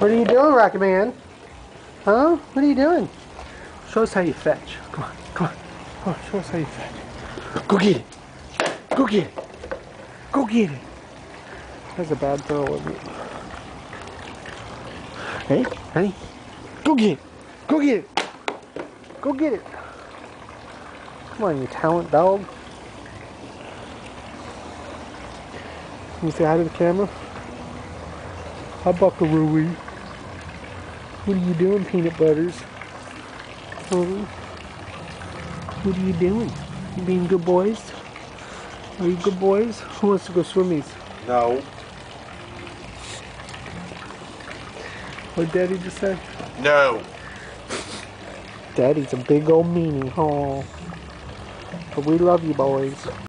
What are you doing, Rocket Man? Huh? What are you doing? Show us how you fetch. Come on, come on. Come on, show us how you fetch. Go get it. Go get it. Go get it. That's a bad throw of it. Hey, hey. Go get it. Go get it. Go get it. Come on, you talent dog. Can you say hi to the camera? Hi, Buckaroo. What are you doing, peanut butters? Huh? What are you doing? You being good boys? Are you good boys? Who wants to go swimmies? No. What did Daddy just say? No. Daddy's a big old meanie, huh? But we love you boys.